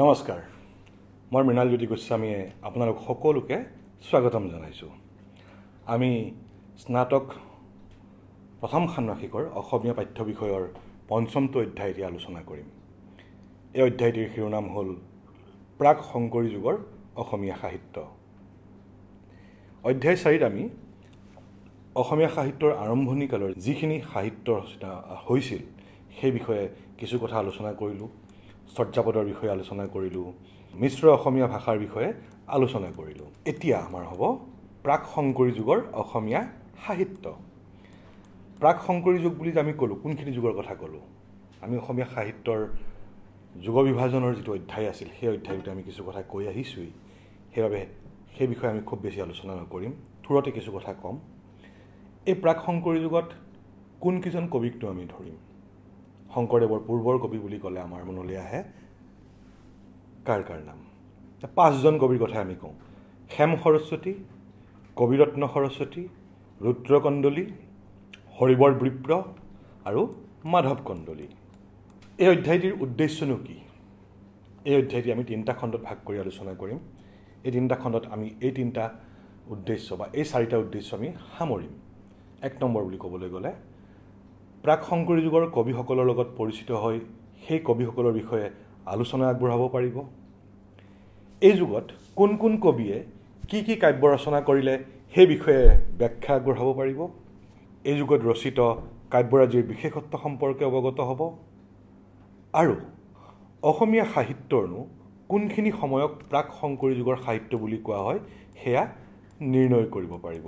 নমস্কাৰ। মই মৃণালজ্যোতি গোস্বামীয়ে আপোনালোক সকলোকে স্বাগতম জনাইছোঁ। আমি স্নাতক প্ৰথম ষাণ্মাসিকৰ অসমীয়া পাঠ্য বিষয়ৰ পঞ্চমটো অধ্যায় এতিয়া আলোচনা কৰিম। এই অধ্যায়টিৰ শিৰোনাম হ'ল প্ৰাক শংকৰী যুগৰ অসমীয়া সাহিত্য। অধ্যায় চাৰিত আমি অসমীয়া সাহিত্যৰ আৰম্ভণি কালৰ যিখিনি সাহিত্য ৰচনা হৈছিল সেই বিষয়ে কিছু কথা আলোচনা কৰিলোঁ। চৰ্যাপদৰ বিষয়ে আলোচনা কৰিলোঁ মিশ্ৰ অসমীয়া ভাষাৰ বিষয়ে আলোচনা কৰিলোঁ। এতিয়া আমাৰ হ'ব প্ৰাক শংকৰী যুগৰ অসমীয়া সাহিত্য। প্ৰাক শংকৰী যুগ বুলি যে আমি ক'লোঁ কোনখিনি যুগৰ কথা ক'লোঁ? আমি অসমীয়া সাহিত্যৰ যুগ বিভাজনৰ যিটো অধ্যায় আছিল সেই অধ্যায়টোতে আমি কিছু কথা কৈ আহিছোঁৱেই। সেইবাবে সেই বিষয়ে আমি খুব বেছি আলোচনা নকৰিম থোৰতে কিছু কথা ক'ম। এই প্ৰাক শংকৰী যুগত কোনকেইজন কবিকনো আমি ধৰিম? শংকৰদেৱৰ পূৰ্বৰ কবি বুলি ক'লে আমাৰ মনলৈ আহে। কাৰ কাৰ নাম? পাঁচজন কবিৰ কথাই আমি কওঁ। হেম সৰস্বতী কবিৰত্ন সৰস্বতী ৰুদ্ৰকণ্ডলী হৰিবৰ বিপ্ৰ আৰু মাধৱ কণ্ডলী। এই অধ্যায়টিৰ উদ্দেশ্যনো কি? এই অধ্যায়টি আমি তিনিটা খণ্ডত ভাগ কৰি আলোচনা কৰিম। এই তিনিটা খণ্ডত আমি এই তিনিটা উদ্দেশ্য বা এই চাৰিটা উদ্দেশ্য আমি সামৰিম। এক নম্বৰ বুলি ক'বলৈ গ'লে প্ৰাক শংকৰী যুগৰ কবিসকলৰ লগত পৰিচিত হৈ সেই কবিসকলৰ বিষয়ে আলোচনা আগবঢ়াব পাৰিব। এই যুগত কোন কোন কবিয়ে কি কি কাব্য ৰচনা কৰিলে সেই বিষয়ে ব্যাখ্যা আগবঢ়াব পাৰিব? এই যুগত ৰচিত কাব্যৰাজিৰ বিশেষত্ব সম্পৰ্কে অৱগত হ'ব। আৰু অসমীয়া সাহিত্যৰনো কোনখিনি সময়ক প্ৰাক শংকৰী যুগৰ সাহিত্য বুলি কোৱা হয় সেয়া নিৰ্ণয় কৰিব পাৰিব।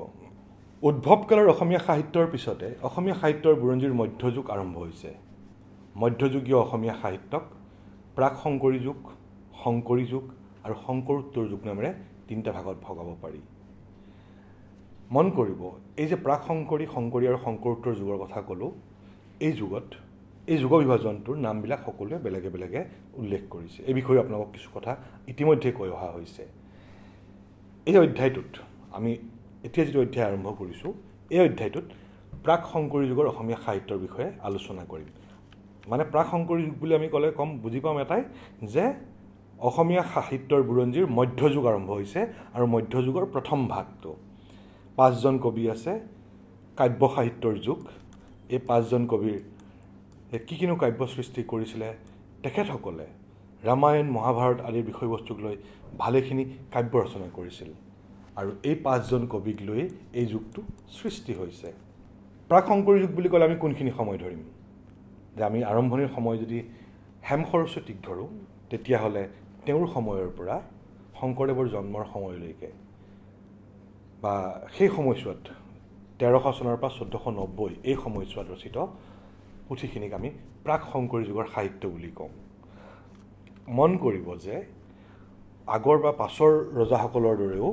উদ্ভৱকালৰ অসমীয়া সাহিত্যৰ পিছতে অসমীয়া সাহিত্যৰ বুৰঞ্জীৰ মধ্যযুগ আৰম্ভ হৈছে। মধ্যযুগীয় অসমীয়া সাহিত্যক প্ৰাক শংকৰী যুগ শংকৰী যুগ আৰু শংকৰোত্তৰ যুগ নামেৰে তিনিটা ভাগত ভগাব পাৰি। মন কৰিব এই যে প্ৰাক শংকৰী শংকৰী আৰু শংকৰোত্তৰ যুগৰ কথা ক'লোঁ এই যুগত এই যুগ বিভাজনটোৰ নামবিলাক সকলোৱে বেলেগে বেলেগে উল্লেখ কৰিছে। এই বিষয়ে আপোনালোকক কিছু কথা ইতিমধ্যে কৈ অহা হৈছে। এই অধ্যায়টোত আমি এতিয়া যিটো অধ্যায় আৰম্ভ কৰিছোঁ। এই অধ্যায়টোত প্ৰাক শংকৰী যুগৰ অসমীয়া সাহিত্যৰ বিষয়ে আলোচনা কৰিম। মানে প্ৰাক শংকৰী যুগ বুলি আমি ক'লে ক'ম বুজি পাম এটাই যে অসমীয়া সাহিত্যৰ বুৰঞ্জীৰ মধ্যযুগ আৰম্ভ হৈছে আৰু মধ্যযুগৰ প্ৰথম ভাগটো। পাঁচজন কবি আছে কাব্য সাহিত্যৰ যুগ। এই পাঁচজন কবিৰ কি কিনো কাব্য সৃষ্টি কৰিছিলে তেখেতসকলে। ৰামায়ণ মহাভাৰত আদিৰ বিষয়বস্তুক লৈ ভালেখিনি কাব্য ৰচনা কৰিছিল। আৰু এই পাঁচজন কবিক লৈ এই যুগটো সৃষ্টি হৈছে। প্ৰাক শংকৰী যুগ বুলি ক'লে আমি কোনখিনি সময় ধৰিম? যে আমি আৰম্ভণিৰ সময় যদি হেম সৰস্বতীক ধৰোঁ তেতিয়াহ'লে তেওঁৰ সময়ৰ পৰা শংকৰদেৱৰ জন্মৰ সময়লৈকে বা সেই সময়ছোৱাত তেৰশ চনৰ পৰা চৈধ্যশ নব্বৈ এই সময়ছোৱাত ৰচিত পুথিখিনিক আমি প্ৰাক শংকৰী যুগৰ সাহিত্য বুলি কওঁ। মন কৰিব যে আগৰ বা পাছৰ ৰজাসকলৰ দৰেও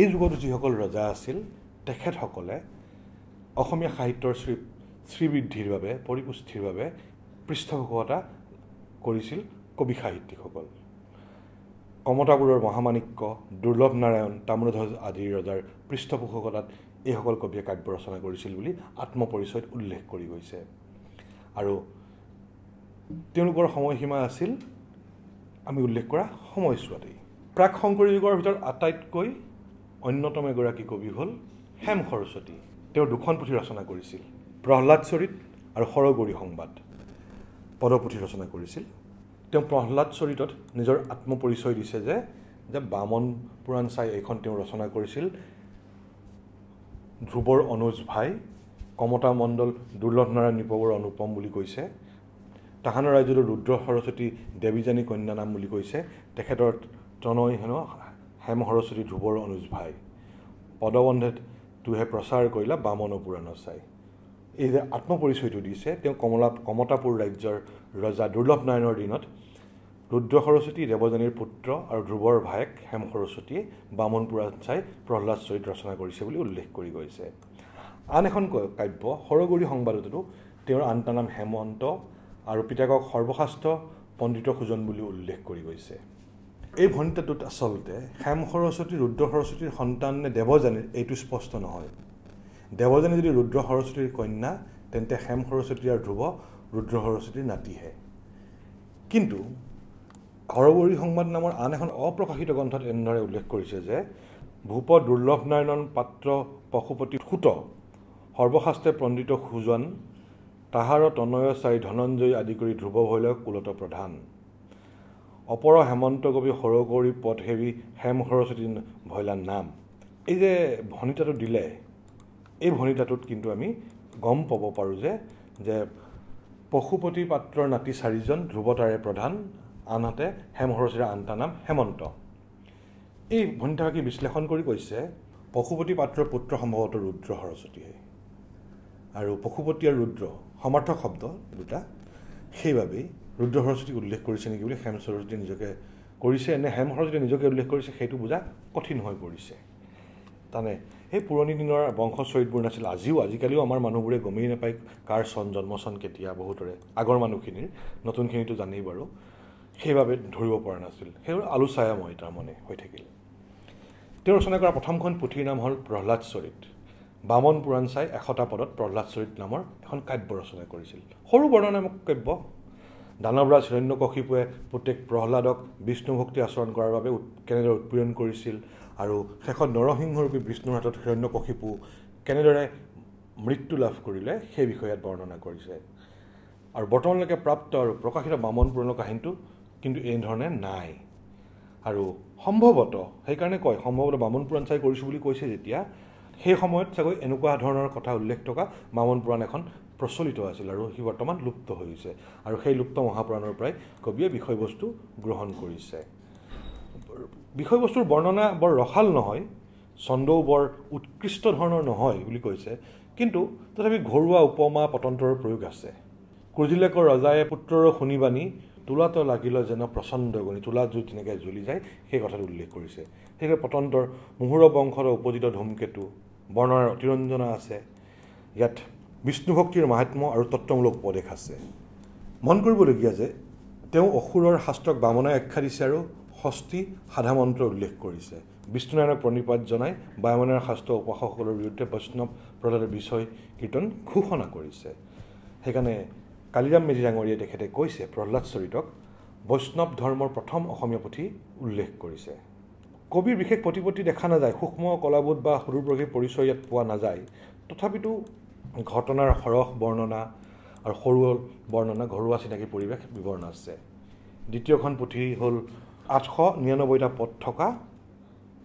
এই যুগতো যিসকল ৰজা আছিল তেখেতসকলে অসমীয়া সাহিত্যৰ শ্ৰী শ্ৰীবৃদ্ধিৰ বাবে পৰিপুষ্টিৰ বাবে পৃষ্ঠপোষকতা কৰিছিল কবি সাহিত্যিকসকল। কমতাপুৰৰ মহামাণিক্য দুৰ্লভ নাৰায়ণ তাম্ৰধ্বজ আদি ৰজাৰ পৃষ্ঠপোষকতাত এইসকল কবিয়ে কাব্য ৰচনা কৰিছিল বুলি আত্মপৰিচয়ত উল্লেখ কৰি গৈছে। আৰু তেওঁলোকৰ সময়সীমা আছিল আমি উল্লেখ কৰা সময়ছোৱাতেই। প্ৰাক শংকৰী যুগৰ ভিতৰত আটাইতকৈ অন্যতম এগৰাকী কবি হ'ল হেম সৰস্বতী। তেওঁ দুখন পুথি ৰচনা কৰিছিল প্ৰহ্লাদ চৰিত আৰু সৰগৰি সংবাদ। পদপুথি ৰচনা কৰিছিল। তেওঁ প্ৰহ্লাদ চৰিতত নিজৰ আত্মপৰিচয় দিছে যে যে বামন পুৰাণ চাই এইখন তেওঁ ৰচনা কৰিছিল। ধ্ৰুৱৰ অনুজ ভাই কমতা মণ্ডল দুৰ্লভ নাৰায়ণ নিপৱৰ অনুপম বুলি কৈছে। তাহানৰ ৰাজ্যত ৰুদ্ৰ সৰস্বতী দেৱীজানী কন্যা নাম বুলি কৈছে। তেখেতৰ তনয় হেনো হেম সৰস্বতী ধ্ৰুৱৰ অনুজ ভাই। পদবন্ধে তোহে প্ৰচাৰ কৰিলা বামন পুৰাণ চাই। এই যে আত্মপৰিচয়টো দিছে তেওঁ কমলা কমতাপুৰ ৰাজ্যৰ ৰজা দুৰ্লভ নাৰায়ণৰ দিনত ৰুদ্ৰ সৰস্বতী দেৱযানীৰ পুত্ৰ আৰু ধ্ৰুৱৰ ভায়েক হেম সৰস্বতীয়ে বামন পুৰাণ চাই প্ৰহ্লাদ চৰিত ৰচনা কৰিছে বুলি উল্লেখ কৰি গৈছে। আন এখন কাব্য সৰগৰি সংবাদতো তেওঁৰ আন এটা নাম হেমন্ত আৰু পিতাকক সৰ্বশাস্ত্ৰ পণ্ডিত সুজন বুলি উল্লেখ কৰি গৈছে। এই ভনিতাটোত আচলতে হেম সৰস্বতী ৰুদ্ৰ সৰস্বতীৰ সন্তান নে দেৱযানীৰ এইটো স্পষ্ট নহয়। দেৱযানী যদি ৰুদ্ৰ সৰস্বতীৰ কন্যা তেন্তে হেম সৰস্বতী আৰু ধ্ৰুৱ ৰুদ্ৰ সৰস্বতীৰ নাতিহে। কিন্তু হৰবৰী সংবাদ নামৰ আন এখন অপ্ৰকাশিত গ্ৰন্থত এনেদৰে উল্লেখ কৰিছে যে ভূপ দুৰ্লভ নাৰায়ণ পাত্ৰ পশুপতি সুত সৰ্বশাস্ত্ৰে পণ্ডিত সুজন তাহাৰ তনয় চাৰি ধনঞ্জয় আদি কৰি ধ্ৰুৱ ভৈলক কুলত প্ৰধান। অপৰ হেমন্ত কবি সৰকৰি পথ সেৱী হেম সৰস্বতী ভৈলাৰ নাম। এই যে ভনিতাটো দিলে এই ভনিতাটোত কিন্তু আমি গম পাব পাৰোঁ যে যে পশুপতি পাত্ৰৰ নাতি চাৰিজন ধ্ৰুৱতাৰে প্ৰধান আনহাতে হেম সৰস্বতীৰ আনটা নাম হেমন্ত। এই ভনিতাভাগী বিশ্লেষণ কৰি কৈছে পশুপতি পাত্ৰৰ পুত্ৰ সম্ভৱতঃ ৰুদ্ৰ সৰস্বতীয়ে। আৰু পশুপতি আৰু ৰুদ্ৰ সমৰ্থক শব্দ দুটা। সেইবাবেই ৰুদ্ৰ সৰস্বতীক উল্লেখ কৰিছে নেকি বুলি হেম সৰস্বতীয়ে নিজকে কৰিছে নে হেম সৰস্বতীয়ে নিজকে উল্লেখ কৰিছে সেইটো বুজা কঠিন হৈ পৰিছে। তাৰমানে সেই পুৰণি দিনৰ বংশচৰিতবোৰ নাছিল আজিও আজিকালিও আমাৰ মানুহবোৰে গমেই নাপায় কাৰ চন জন্ম চন কেতিয়া বহুতৰে আগৰ মানুহখিনিৰ নতুনখিনিতো জানেই বাৰু সেইবাবে ধৰিব পৰা নাছিল। সেইবোৰ আলোচায়াময় তাৰমানে হৈ থাকিল। তেওঁ ৰচনা কৰা প্ৰথমখন পুথিৰ নাম হ'ল প্ৰহ্লাদ চৰিত। বামন পুৰাণ চাই এশটা পদত প্ৰহ্লাদ চৰিত নামৰ এখন কাব্য ৰচনা কৰিছিল। সৰু বৰ্ণনামক কাব্য দানৱৰাজ হিৰণ্যকশিপুৱে পুতেক প্ৰহ্লাদক বিষ্ণু ভক্তি আচৰণ কৰাৰ বাবে কেনেদৰে উৎপীড়ন কৰিছিল আৰু শেষত নৰসিংহৰূপী বিষ্ণুৰ হাতত হিৰণ্যকশিপু কেনেদৰে মৃত্যু লাভ কৰিলে সেই বিষয়ে ইয়াত বৰ্ণনা কৰিছে। আৰু বৰ্তমানলৈকে প্ৰাপ্ত আৰু প্ৰকাশিত বামন পুৰণৰ কাহিনীটো কিন্তু এনেধৰণে নাই। আৰু সম্ভৱতঃ সেইকাৰণে কয় সম্ভৱতঃ বামন পুৰাণ চাই কৰিছোঁ বুলি কৈছে যেতিয়া সেই সময়ত চাগৈ এনেকুৱা ধৰণৰ কথা উল্লেখ থকা বামন পুৰাণ এখন প্ৰচলিত আছিল আৰু সি বৰ্তমান লুপ্ত হৈ গৈছে। আৰু সেই লুপ্ত মহাপুৰাণৰ পৰাই কবিয়ে বিষয়বস্তু গ্ৰহণ কৰিছে। বিষয়বস্তুৰ বৰ্ণনা বৰ ৰসাল নহয় চন্দও বৰ উৎকৃষ্ট ধৰণৰ নহয় বুলি কৈছে। কিন্তু তথাপি ঘৰুৱা উপমা পতন্ত্ৰৰ প্ৰয়োগ আছে। কুজিলেকৰ ৰজায়ে পুত্ৰৰ শুনিবাণী তোলাটো লাগিলে যেন প্ৰচণ্ড গণি তোলা জুই তেনেকৈ জ্বলি যায় সেই কথাটো উল্লেখ কৰিছে। সেইদৰে পতন্তৰ মুহুৰ বংশৰ উপজিত ধূমকেতু বৰ্ণনাৰ অতিৰঞ্জনা আছে। ইয়াত বিষ্ণুভক্তিৰ মাহাত্ম আৰু তত্ত্বমূলক উপদেশ আছে। মন কৰিবলগীয়া যে তেওঁ অসুৰৰ শাস্ত্ৰক বামনাই আখ্যা দিছে আৰু ষষ্ঠী সাধামন্ত্ৰ উল্লেখ কৰিছে। বিষ্ণুনাৰায়ণক প্ৰণিপাত জনাই বায়মনায়ৰ শাস্ত্ৰ উপাসকসকলৰ বিৰুদ্ধে বৈষ্ণৱ প্ৰদাৰ বিষয় কীৰ্তন ঘোষণা কৰিছে। সেইকাৰণে কালিৰাম মেধি ডাঙৰীয়াই তেখেতে কৈছে প্ৰহ্লাদ চৰিতক বৈষ্ণৱ ধৰ্মৰ প্ৰথম অসমীয়া পুথি উল্লেখ কৰিছে। কবিৰ বিশেষ প্ৰতিপত্তি দেখা নাযায় সূক্ষ্ম কলাবোধ বা সুদূৰপ্ৰকৃতিৰ পৰিচয় ইয়াত পোৱা নাযায়। তথাপিতো ঘটনাৰ সৰহ বৰ্ণনা আৰু সৰু বৰ্ণনা ঘৰুৱা চিনাকি পৰিৱেশ বিৱৰণ আছে। দ্বিতীয়খন পুথি হ'ল আঠশ নিৰান্নব্বৈটা পদ থকা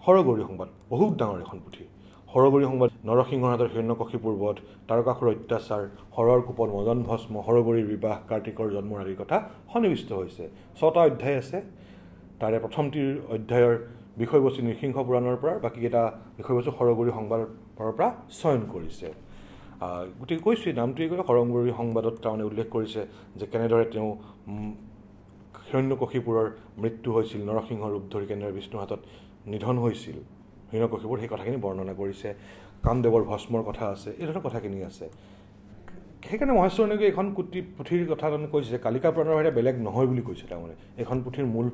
সৰগৌৰী সংবাদ। বহুত ডাঙৰ এখন পুথি। সৰগৰী সংবাদ নৰসিংহৰ হাতৰ হিৰণ্যকশী বধ তাৰকাসুৰ অত্যাচাৰ হৰৰ কোপত মদন ভস্ম সৰগৰীৰ বিবাহ কাৰ্তিকৰ জন্মৰ আদিৰ কথা সন্নিৱিষ্ট হৈছে। ছটা অধ্যায় আছে। তাৰে প্ৰথমটিৰ অধ্যায়ৰ বিষয়বস্তু নৃসিংহ পুৰাণৰ পৰা বাকীকেইটা বিষয়বস্তু সৰগৰী সংবাদৰ পৰা চয়ন কৰিছে। গতিকে কৈছোঁ নামটোৱে কৈ সৰগৰী সংবাদত তাৰমানে উল্লেখ কৰিছে যে কেনেদৰে তেওঁ হিৰণ্যকশীপুৰৰ মৃত্যু হৈছিল নৰসিংহ ৰূপ ধৰি কেনেদৰে বিষ্ণুৰ হাতত নিধন হৈছিল। হিৰণ্যকশিপুৰ সেই কথাখিনি বৰ্ণনা কৰিছে। কামদেৱৰ ভস্মৰ কথা আছে এই ধৰণৰ কথাখিনি আছে। সেইকাৰণে মহেশ্বৰ নেকি এইখন পুথি পুথিৰ কথা তাৰমানে কৈছে কালিকা প্ৰাণৰ সৈতে বেলেগ নহয় বুলি কৈছে তাৰমানে। এইখন পুথিৰ মূল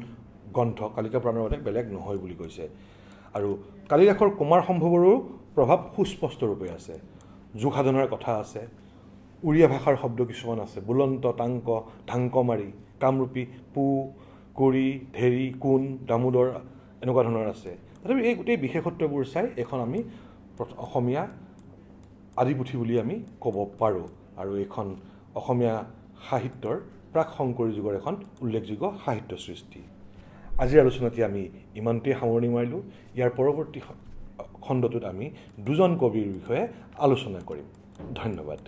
গ্ৰন্থ কালিকা প্ৰাণৰ সৈতে বেলেগ নহয় বুলি কৈছে। আৰু কালিদাসৰ কুমাৰ সম্ভৱৰো প্ৰভাৱ সুস্পষ্টৰূপে আছে। যোগ সাধনাৰ কথা আছে। উৰিয়া ভাষাৰ শব্দ কিছুমান আছে। বুলন্ত টাংক ঢাংক মাৰি কামৰূপী পু কৰি ঢেৰী কোন দামোদৰ এনেকুৱা ধৰণৰ আছে। তথাপি এই গোটেই বিশেষত্ববোৰ চাই এইখন আমি অসমীয়া আদিপুথি বুলি আমি ক'ব পাৰোঁ। আৰু এইখন অসমীয়া সাহিত্যৰ প্ৰাক শংকৰী যুগৰ এখন উল্লেখযোগ্য সাহিত্য সৃষ্টি। আজিৰ আলোচনাটি আমি ইমানতেই সামৰণি মাৰিলোঁ। ইয়াৰ পৰৱৰ্তী খণ্ডটোত আমি দুজন কবিৰ বিষয়ে আলোচনা কৰিম। ধন্যবাদ।